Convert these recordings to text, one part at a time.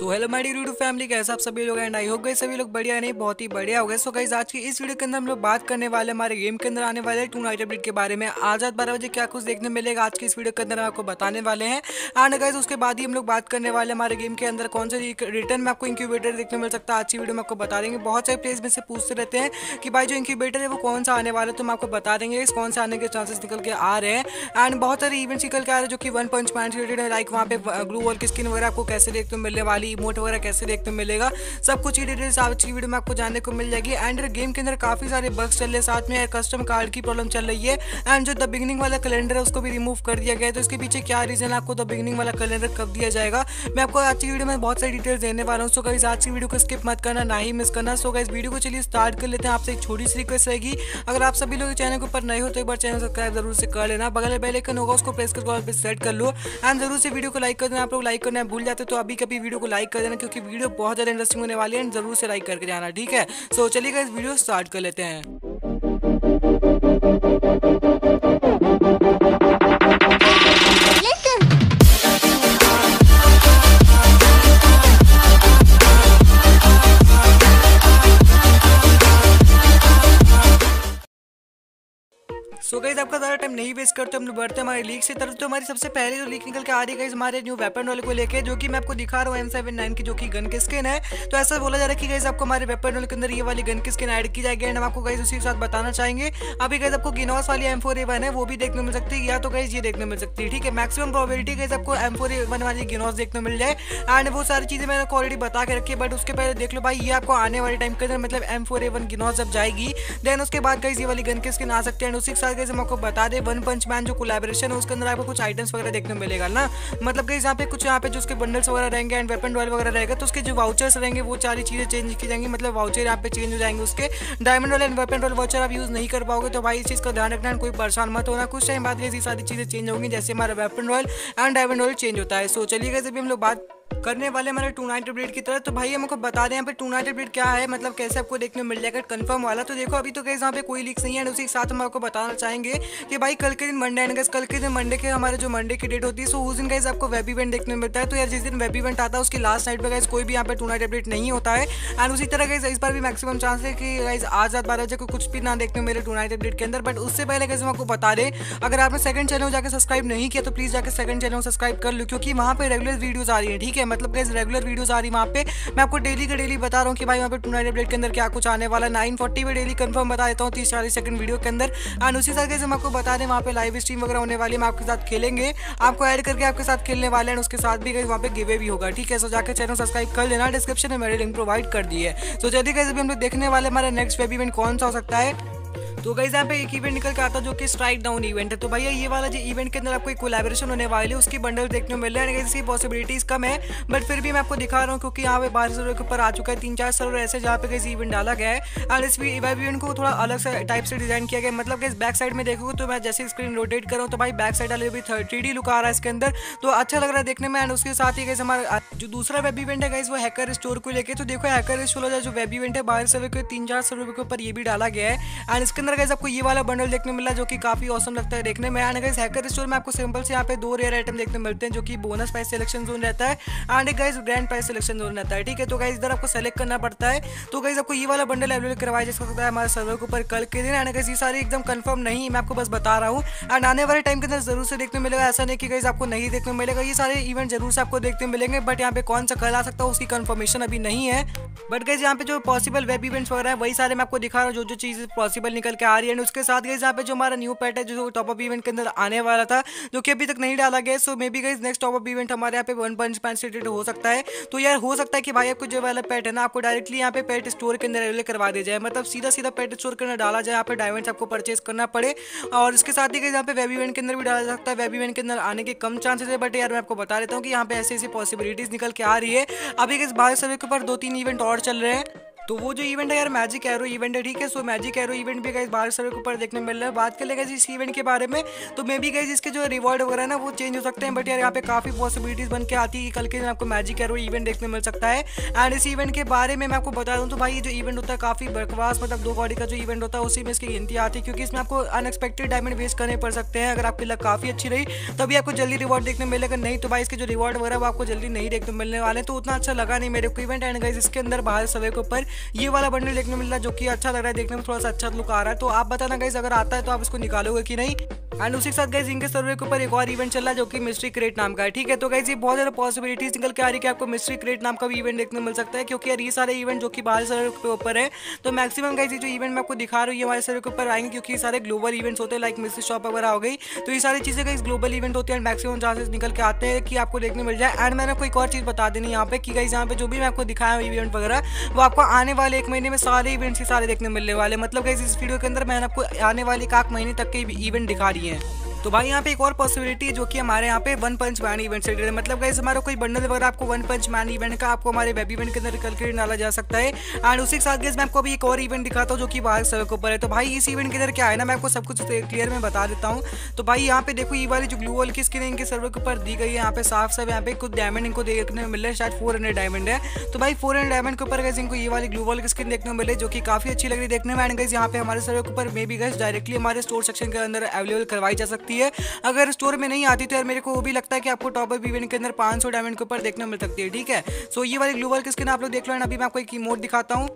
So hello my dear family कैसे आप सभी लोग एंड आई हो गए सभी लोग बढ़िया नहीं, बहुत ही बढ़िया हो गए। सो गाइस आज की इस वीडियो के अंदर हम लोग बात करने वाले हमारे गेम के अंदर आने वाले टू नाइट अपडेट के बारे में। आज रात बारह बजे क्या कुछ देखने मिलेगा, आज की इस वीडियो के अंदर हम आपको बताने वाले हैं। एंड गाइस उसके बाद ही हम लोग बात करने वाले हमारे गेम के अंदर, कौन से रिटर्न में आपको इंक्यूबेटर देखने मिल सकता है, आज की वीडियो में आपको बता देंगे। बहुत सारे प्लेस में से पूछते रहते हैं कि भाई, जो इंक्यूबेटर है, वो कौन सा आने वाला है तो हम आपको बता देंगे कौन से आने के चांसेस निकल के आ रहे हैं। एंड बहुत सारे इवेंट्स निकल के आ रहे हैं, जो कि वन पंच पॉइंट रिलेटेड है लाइक वहाँ पे ग्लू वॉल की स्किन वगैरह आपको कैसे देखते मिलने वाली इमोट वगैरह कैसे देखते मिलेगा? सब कुछ ही डिटेल्स आज की वीडियो में आपको जानने को मिल जाएगी। एंड गेम के अंदर काफ़ी सारे बग्स चल रहे साथ में कस्टम कार्ड की प्रॉब्लम चल रही है। एंड जो द बिगनिंग वाला कैलेंडर है, उसको भी रिमूव कर दिया गया है। तो इसके पीछे क्या रीजन आपको द बिगनिंग वाला कैलेंडर कब दिया जाएगा? मैं आपको आज की वीडियो में बहुत सारी डिटेल्स देने वाला हूँ। सो गाइज़ आज की वीडियो को स्किप मत करना, ना ही मिस करना। सो गाइज़ वीडियो को चलिए स्टार्ट कर लेते हैं। आपसे एक छोटी सी रिक्वेस्ट रहेगी। अगर आप सभी लोग चैनल के ऊपर नए हो तो एक बार चैनल सब्सक्राइब ज़रूर से कर लेना। बगल बेल आइकन होगा, उसको प्रेस करके सेट कर लो। एंड ज़रूर से वीडियो को लाइक कर देना। आप लोग लाइक करना भूल जाते तो अभी कभी वीडियो को लाइक कर देना क्योंकि वीडियो बहुत ज़्यादा इंटरेस्टिंग होने वाली है, ज़रूर से लाइक करके जाना, ठीक है? सो चलिएगा इस वीडियो स्टार्ट कर लेते हैं। गई आपका ज़्यादा टाइम नहीं वेस्ट करते, हम बढ़ते हमारे लीक से तरफ़। तो हमारी सबसे पहले जो लीक निकल के आ रही है हमारे न्यू वेपन वाले को लेके, जो कि मैं आपको दिखा रहा हूँ एम सेवन नाइन की, जो कि गन की स्किन है। तो ऐसा बोला जा रहा है कि गैस आपको हमारे वेपन वाले के अंदर ये वाली गन की स्किन ऐड की जाएगी। एंड हम आपको गैस उसी के साथ बताना चाहेंगे। अभी गैस आपको गिनोस वाली एम फोर है, वो भी देखने मिल सकती है, या तो गैस ये देखने मिल सकती है, ठीक है? मैक्सिमम प्रॉबिलिटी गैस आपको एम फोर वाली गिनोस देखने मिल जाए। एंड वो सारी चीज़ें मैंने ऑलरेडी बता के रखी है बट उसके पहले देख लो भाई, ये आपको आने वाले टाइम के अंदर मतलब एम फोर जब जाएगी देन उसके बाद गैस ये वाली गन की स्किन आ सकती है। एंड उसी के साथ गैस आपको बता दें वन पंच मैन जो कोलेबोरेशन है, उसके अंदर आपको कुछ आइटम्स वगैरह देखने को मिलेगा ना? मतलब कि यहाँ पे कुछ यहाँ पे जो उसके बंडल्स वगैरह रहेंगे एंड वेपन डॉल वगैरह रहेगा तो उसके जो वाउचर्स रहेंगे, वो सारी चीज़ें चेंज की जाएँगी। मतलब वाउचर यहाँ पे चेंज हो जाएँगे उसके। डायमंड वाले एंड वेपन डॉल वाउचर आप यूज़ नहीं कर पाओगे तो भाई इस चीज़ का ध्यान रखना कोई परेशान मत होना। कुछ टाइम बाद ये सारी चीज़ें चेंज होंगी, जैसे हमारा weapon royale and diamond royale change होता है। सो चलिए चलिएगा जब हम लोग बात करने वाले हमारे टू नाइट अपडेट की तरह तो भाई हमको बता दें यहाँ पे टू नाइट अपडेट क्या है मतलब कैसे आपको देखने मिल जाएगा कंफर्म वाला। तो देखो, अभी तो कैसे यहाँ पे कोई लीक्स नहीं है उसी के साथ हम आपको बताना चाहेंगे कि भाई कल के दिन मंडे एंड कल के दिन मंडे के हमारे जो मंडे की डेट होती है सो उस दिन गैस आपको वेब इवेंट देखने मिलता है। तो यार जिस दिन वेब इवेंट आता है, उसकी लास्ट नाइट पर कोई भी यहाँ पे टू नाइट अपडेट नहीं होता है। एंड उसी तरह गैस इस बार भी मैक्सिमम चांस है कि गैस आज रात बारह बजे को कुछ भी ना देखने मिले टू नाइट अपडेट के अंदर। बट उससे पहले गैस हम आपको बता दें, अगर आपने सेकंड चैनल जाकर सब्सक्राइब नहीं किया तो प्लीज़ जाकर सेकंड चैनल सब्सक्राइब कर लो, क्योंकि वहाँ पर रेगुलर वीडियोज़ आ रही है, ठीक है? मतलब गैस रेगुलर वीडियोस आ रही वहाँ पे। मैं आपको डेली का डेली बता रहा हूँ कि भाई वहाँ पे टू नाइट अपडेट के अंदर क्या कुछ आने वाला है। नाइन फोर्टी पे डेली कंफर्म बता देता हूँ, तीस चालीस सेकंड वीडियो के अंदर। एंड उसी तरीके से हम आपको बता दें वहाँ पे लाइव स्ट्रीम वगैरह होने वाली है। आपके साथ खेलेंगे। आपको ऐड करके आपके साथ खेलने वाले हैं उसके साथ भी वहाँ पे गिवे भी होगा। ठीक है? सो जाकर चैनल सब्सक्राइब कर लेना। डिस्क्रिप्शन में मेरे लिंक प्रोवाइड कर दी है। तो जल्दी कैसे भी हम लोग देखने वाले हमारा नेक्स्ट वेब इवेंट कौन सा हो सकता है? तो गई यहाँ पे एक इवेंट निकल के आता जो कि स्ट्राइक डाउन इवेंट है। तो भैया, ये वाला जो इवेंट के अंदर आपको एक कोलेबोरेशन होने वाली उसकी बंडल देखने को मिल रहा है। इसकी पॉसिबिलिटीज कम है बट फिर भी मैं आपको दिखा रहा हूँ क्योंकि यहाँ पे बारह सर्वर के ऊपर आ चुका है, तीन चार सर्वर ऐसे जहाँ पे किसी इवेंट डाला गया है। और इस इवेंट को थोड़ा अलग से टाइप से डिज़ाइन किया गया मतलब कि बैक साइड में देखोगे तो मैं जैसे स्क्रीन रोटेट करूँ तो भाई बैक साइड वाले भी थ्री डी लुक आ रहा है इसके अंदर। तो अच्छा लग रहा है देखने में एंड उसके साथ ही गैस हमारा जो दूसरा वेब इवेंट है वो हैकर स्टोर को लेकर तो देखो हैकर स्टोर जो वेब इवेंट है, बारह सर्वर के, तीन चार सर्वर के ऊपर ये भी डाला गया है। एंड इसके अंदर गैस आपको ये वाला बंडल देखने मिला जो कि काफ़ी औसम लगता है देखने में। एंड गाइस हैकर स्टोर में आपको सिंपल से यहाँ पे दो रेयर आइटम देखने मिलते हैं जो कि बोनस प्राइस सिलेक्शन जोन रहता है। And guys grand prize selection zone रहता है, ठीक है? तो गाइस इधर आपको सेलेक्ट करना पड़ता है। तो गाइस आपको ये वाला बंडल अवेलेबल करवाया जा सकता है हमारे सर्वर के ऊपर कल के दिन। एंड गाइस ये सारी एकदम कंफर्म नहीं मैं आपको बस बता रहा हूँ। एंड आने वाले टाइम के अंदर ज़रूर से देखने मिलेगा। ऐसा नहीं कि गाइस आपको नहीं देखने मिलेगा। ये सारे इवेंट ज़रूर से आपको देखने मिलेंगे बट यहाँ पे कौन सा कल आ सकता है, उसकी कंफर्मेशन अभी नहीं है। बट गाइस यहाँ पे जो पॉसिबल वेब इवेंट्स वगैरह है, वही सारे मैं आपको दिखा रहा हूँ। जो जो चीज़ पॉसिबल निकल के आ रही है। उसके साथ गई यहाँ पे जो हमारा न्यू पैट है, जो टॉप अप इवेंट के अंदर आने वाला था, जो कि अभी तक नहीं डाला गया। सो मे बी गई नेक्स्ट टॉप अप इवेंट हमारे यहाँ पे वन पंच से हो सकता है। तो यार, हो सकता है कि भाई आपको जो वाला पेट है ना, आपको डायरेक्टली यहाँ पे पेट स्टोर के अंदर अवेलेबल करवा दिया जाए। मतलब सीधा सीधा पेट स्टोर के अंदर डाला जाए, यहाँ पे डायमंड्स आपको परचेज करना पड़े। और इसके साथ ही यहाँ पे वेब इवेंट के अंदर भी डाला जा सकता है। वेब इवेंट के अंदर आने के कम चांसेस है बट यार, मैं आपको बता देता हूँ कि यहाँ पे ऐसी ऐसी पॉसिबिलिटीज निकल के आ रही है। अभी इस बारह सर्वे के ऊपर दो तीन इवेंट और चल रहे हैं। तो वो जो इवेंट है यार मैजिक एरो इवेंट है, ठीक है? सो मैजिक एरो इवेंट भी गाइज़ बाहर सर्वर के ऊपर देखने मिल रहा है। बात कर लेगा इस इवेंट के बारे में तो मे भी गाइज़ इसके जो रिवॉर्ड वगैरह ना, वो चेंज हो सकते हैं बट यार यहाँ पे काफ़ी पॉसिबिलिटीज बन के आती है कि कल के दिन आपको मैजिक एरो इवेंट देखने मिल सकता है। एंड इस इवेंट के बारे में मैं आपको बता दूँ तो भाई ये जो इवेंट होता है काफ़ी बकवास मतलब दो बॉडी का जो इवेंट होता है, उसी में इसकी गिनती आती है, क्योंकि इसमें आपको अनएक्सपेक्टेड डायमंड वेस्ट करने पड़ सकते हैं, अगर आपकी लक काफ़ी अच्छी रही, तभी आपको जल्दी रिवॉर्ड देखने मिलेगा नहीं तो भाई इसके जो रिवॉर्ड वगैरह, वो आपको जल्दी नहीं देखने मिलने वाले तो उतना अच्छा लगा नहीं मेरे को इवेंट एंड गाइज़ इसके अंदर बाहर सवे के ऊपर ये वाला बंडल देखने मिल रहा है जो कि अच्छा लग रहा है, देखने में थोड़ा सा अच्छा लुक आ रहा है। तो आप बताना गाइज़ अगर आता है तो आप इसको निकालोगे कि नहीं? एंड उसी के साथ गाइज़ इनके सर्वे के ऊपर एक और इवेंट चल रहा है जो कि मिस्ट्री क्रेट नाम का है, ठीक है? तो गाइज़ ये बहुत ज़्यादा पॉसिबिलिटीज निकल के आ रही है कि आपको मिस्ट्री क्रेट नाम का भी इवेंट देखने मिल सकता है, क्योंकि यार ये सारे इवेंट जो कि बाहर सर्वे के ऊपर है तो मैक्सिमम गाइज़ जो इवेंट मैं आपको दिखा रही हूँ हमारे सर्वे के ऊपर आएँगे क्योंकि सारे ग्लोबल इवेंट्स होते हैं लाइक मिस्ट्री शॉप वगैरह हो गई। तो ये सारी चीज़ें गाइज़ ग्लोबल इवेंट होते हैं मैक्सिमम चांसेस निकल के आते हैं कि आपको देखने मिल जाए। एंड मैंने कोई और चीज़ बता देनी यहाँ पे कि गाइज़ यहाँ पे जो भी मैं आपको दिखाया इवेंट वगैरह, वो आपको आने वाले एक महीने में सारे इवेंट्स ही सारे देखने मिलने वाले मतलब इस वीडियो के अंदर मैंने आपको आने वाले एक महीने तक के इवेंट दिखा रही है। तो भाई यहाँ पे एक और पॉसिबिलिटी है जो कि हमारे यहाँ पे वन पंच मैन इवेंट से रिलेटेड मतलब गाइस हमारा कोई बंडल वगैरह आपको वन पंच मैन इवेंट का, आपको हमारे वेब इवेंट के अंदर निकल के डाला जा सकता है। एंड उसी के साथ गाइस मैं आपको अभी एक और इवेंट दिखाता हूँ जो कि बाहर सड़क के ऊपर है। तो भाई इस इवेंट के अंदर क्या है ना, मैं आपको सब कुछ क्लियर में बता देता हूँ। तो भाई यहाँ पे देखो, ये वाली जो ग्लू वॉल की स्किन इनके सर्वर के ऊपर दी गई है। यहाँ पे साफ़ साफ़ यहाँ पे कुछ डायमंड इनको देखने में मिल रहा है। शायद फोर हंड्रेड डायमंड है। तो भाई फोर हंड्रेड डायमंड के ऊपर गैस इनको ये वाली ग्लू वॉल की स्क्रीन देखने को मिले जो कि काफ़ी अच्छी लग रही है देखने में। एंड गैस यहाँ पे हमारे सर्वर के ऊपर मे बी गैस डायरेक्टली हमारे स्टोर सेक्शन के अंदर अवेलेबल करवाई जा सकती है अगर अगर स्टोर में नहीं आती तो यार मेरे को वो भी लगता है कि आपको टॉप अप इवेंट के अंदर 500 डायमंड के ऊपर देखने मिल सकती है, ठीक है? सो ये वाली ग्लोबल किसके ना आप लोग देख लो एंड अभी मैं आपको एक इमोट दिखाता हूँ।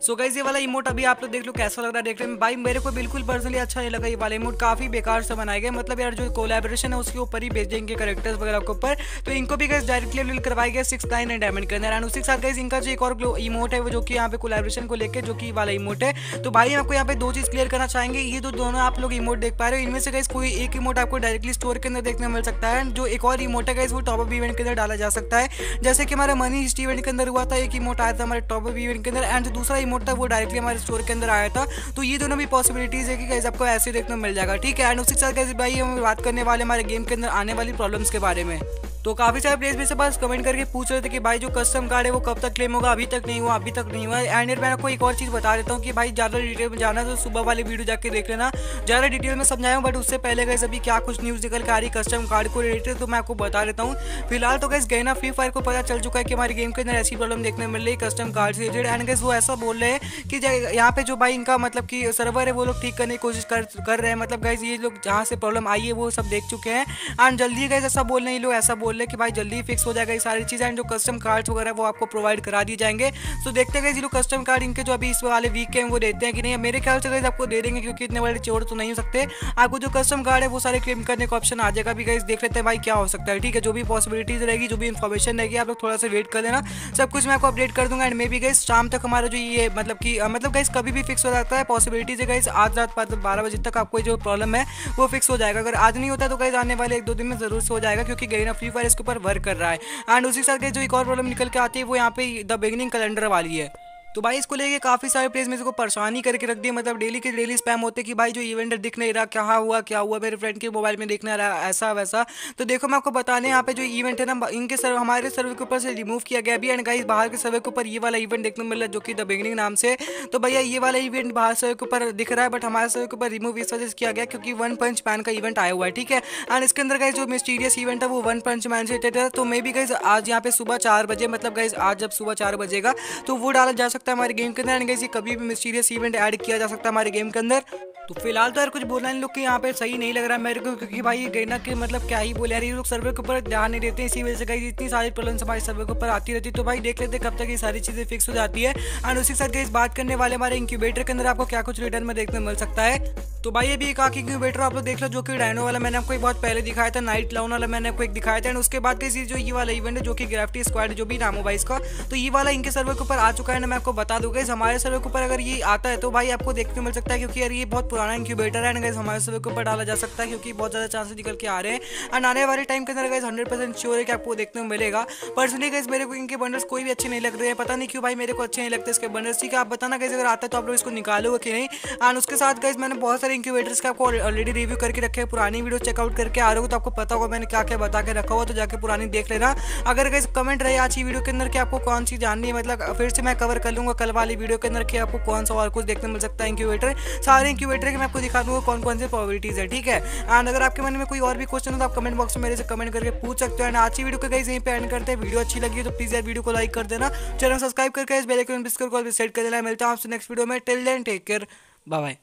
सो so गाइज़ ये वाला इमोट अभी आप लोग देख लो कैसा लग रहा है देखने में। भाई मेरे को बिल्कुल पर्सनली अच्छा नहीं लगा ये वाला इमोट काफ़ी बेकार से बनाए गए मतलब यार जो कोलेबोरेशन है, उसके ऊपर ही भेजेंगे करेक्टर्स वगैरह के ऊपर। तो इनको भी गैस डायरेक्टली अवेलेबल करवाई गया सिक्स नाइन एंड डायमंड के अंदर। एंड उसी के साथ गैस इनका जो एक और इमोट है, वो जो कि यहाँ पे कोलेबोरेशन को लेकर जो कि वाला इमोट है। तो भाई, आपको यहाँ पे दो चीज़ क्लियर करना चाहेंगे। ये तो दोनों आप लोग इमोट देख पा रहे हो, इनमें से गैस कोई एक इमोट आपको डायरेक्टली स्टोर के अंदर देखने मिल सकता है। जो एक और इमोट है गैस वो टॉप अप इवेंट के अंदर डाला जा सकता है। जैसे कि हमारा मनी हिस्ट इवेंट के अंदर हुआ था, एक इमोट आया था हमारे टॉप अप इवेंट के अंदर। एंड दूसरा इमोट था, वो डायरेक्टली हमारे स्टोर के अंदर आया था। तो ये दोनों भी पॉसिबिलिटीज है कि कैसे आपको ऐसे देखने मिल जाएगा, ठीक है? एंड उसके साथ कैसे भाई हम बात करने वाले, हमारे गेम के अंदर आने वाली प्रॉब्लम्स के बारे में। तो काफ़ी सारे प्लेस में से पास कमेंट करके पूछ रहे थे कि भाई जो कस्टम कार्ड है वो कब तक क्लेम होगा? अभी तक नहीं हुआ, अभी तक नहीं हुआ। एंड मैं आपको एक और चीज़ बता देता हूँ कि भाई ज़्यादा डिटेल में जाना तो सुबह वाली वीडियो जाके देख लेना। ज़्यादा डिटेल में समझाया बट उससे पहले गए अभी क्या कुछ न्यूज़ निकल के आ रही कस्टम कार्ड को रिलेटेड तो मैं आपको बता देता हूँ। फ़िलहाल तो गैस गए ना फ्री फायर को पता चल चुका है कि हमारे गेम के अंदर ऐसी प्रॉब्लम देखने मिल रही है कस्टम कार्ड से रिलेटेड एंड गैस वो ऐसा बोल रहे हैं कि यहाँ पे जो भाई इनका मतलब कि सर्वर है, वो लोग ठीक करने की कोशिश कर कर रहे हैं। मतलब गैस ये लोग जहाँ से प्रॉब्लम आई है, वो सब देख चुके हैं। एंड जल्दी गैस ऐसा बोल रहे हैं लोग ऐसा बोल रहे हैं कि भाई जल्दी फिक्स हो जाएगा ये सारी चीज़ें एंड जो कस्टम कार्ड्स वगैरह वो आपको प्रोवाइड करा दिए जाएँगे। तो देखते हैं जो कस्टम कार्ड इनके जो अभी इस वाले वीक के वो देते हैं कि नहीं? मेरे ख्याल से आपको दे देंगे क्योंकि इतने बड़े चोर तो नहीं हो सकते। आपको जो कस्टम कार्ड है वो सारे क्लेम करने का ऑप्शन आ जाएगा। अभी गाइस देख लेते हैं भाई क्या हो सकता है। ठीक है, जो भी पॉसिबिलिटीज रहेगी, जो भी इन्फॉर्मेशन रहेगी, आप लोग थोड़ा सा वेट कर लेना। सब कुछ मैं आपको अपडेट कर दूँगा एंड मे भी गाइस शाम तक हमारा जो ये मतलब कि मतलब गाइस कभी भी फिक्स हो जाता है पॉसिबिलिटीज है गाइस आज रात मतलब बारह बजे तक आपको जो प्रॉब्लम है, वो फिक्स हो जाएगा। अगर आज नहीं होता तो गाइस आने वाले एक दो दिन में ज़रूर से हो जाएगा क्योंकि गई ना फ्री फायर इसके ऊपर वर्क कर रहा है। एंड उसी के साथ जो एक और प्रॉब्लम निकल के आती है, वो यहाँ पे द बिगनिंग कैलेंडर वाली है। तो भाई इसको लेके काफ़ी सारे प्लेस में इसको परेशानी करके रख दिया मतलब डेली के डेली स्पैम होते कि भाई जो इवेंट दिख नहीं रहा, क्या हुआ क्या हुआ, मेरे फ्रेंड के मोबाइल में देखना रहा, ऐसा वैसा। तो देखो मैं आपको बताने यहाँ पे जो इवेंट है ना इनके सर्व हमारे सर्वे के ऊपर से रिमूव किया गया अभी एंड गाइस बाहर के सर्वे के ऊपर ये वाला इवेंट देखने को मिल जो कि द बिगनिंग नाम से। तो भैया, ये वाला इवेंट बाहर सर्वे के ऊपर दिख रहा है बट हमारे सर्वे के ऊपर रिमूव इस वजह से किया गया क्योंकि वन पंच मैन का इवेंट आया हुआ है, ठीक है? एंड इसके अंदर गाइज़ जो मिस्टीरियस इवेंट है, वो वन पंच मैन से रिलेटेड है। तो मे भी गाइज़ आज यहाँ पे सुबह चार बजे मतलब गाइज़ आज जब सुबह चार बजेगा तो वो डाला जा सकता है हमारे गेम के अंदर? एंड कभी भी मिस्टीरियस इवेंट ऐड किया जा सकता है हमारे गेम के अंदर? तो फ़िलहाल तो यार कुछ बोलना इन लोग के यहाँ पे सही नहीं लग रहा है मेरे को, क्योंकि भाई ये गेना के मतलब क्या ही बोले यार, ये लोग सर्वे के ऊपर ध्यान नहीं देते, इसी वजह से कहीं इतनी सारी प्रॉब्लम्स हमारे सर्वे के ऊपर आती रहती तो भाई देख लेते कब तक ये सारी चीज़ें फिक्स हो जाती है। एंड उसी के साथ इस बात करने वाले हमारे इंक्यूबेटर के अंदर आपको क्या कुछ रिटर्न में देखने मिल सकता है। तो भाई ये भी एक आखिर इंक्यूबेटर आप लोग देख लो, जो कि डायनो वाला मैंने आपको एक बहुत पहले दिखाया था नाइट लाउन वाला मैंने आपको एक दिखाया था। एंड उसके बाद कैसी जो ये वाला इवेंट है, जो कि ग्राफ्टी स्क्वाड जो भी नाम हो भाई इसका तो ये वाला इनके सर्वर के ऊपर आ चुका है ना, मैं आपको बता दूँगा इस हमारे सर्वर के ऊपर अगर ये आता है तो भाई आपको देखने मिल सकता है, क्योंकि यार ये बहुत पुराना इंक्यूबेटर है एंड गाइज़ हमारे सर्वर के ऊपर डाला जा सकता है क्योंकि बहुत ज़्यादा चांसेस निकल के आ रहे हैं। एंड आने वाले टाइम के अंदर गाइज़ हंड्रेड परसेंट श्योर है कि आपको देखने को मिलेगा। पर्सनली गाइज़ मेरे को इनके बंडल्स कोई भी अच्छे नहीं लग रहे हैं। पता नहीं क्यों भाई, मेरे को अच्छे नहीं लगते इसके बंडल्स ठीक है, आप बताना गाइज़ अगर आता है तो आप लोग इसको निकालोगे कि नहीं? एंड उसके साथ गाइज़ मैंने बहुत सारे इंक्यूबेटर्स का आपको ऑलरेडी रिव्यू करके रखे पुरानी वीडियो चेकआउट करके आ रहे हो तो आपको पता होगा मैंने क्या क्या बता के रखा हुआ तो जाके पुरानी देख लेना। अगर गाइज़ कमेंट रहे आज की वीडियो के अंदर कि आपको कौन सी जाननी है मतलब फिर से मैं कवर कर लूँगा कल वाली वीडियो के अंदर कि आपको कौन सा और कुछ देखने मिल सकता है इंक्यूबेटर सारे इंक्यूबेटर के मैं आपको दिखा दूँगा कौन कौन सी प्रॉबिलिटीज़ है, ठीक है? एंड अगर आपके मन में कोई और भी क्वेश्चन हो तो आप कमेंट बॉक्स में मेरे से कमेंट करके पूछ सकते हो। एंड आज की वीडियो को गाइज़ यहीं पे एंड करते हैं। वीडियो अच्छी लगी तो प्लीज़ यार वीडियो को लाइक कर देना। चैनल सब्सक्राइब करके इस बेल आइकन कॉल भी सेट कर देना। मिलता हूँ आपसे नेक्स्ट वीडियो में। Till then take care bye bye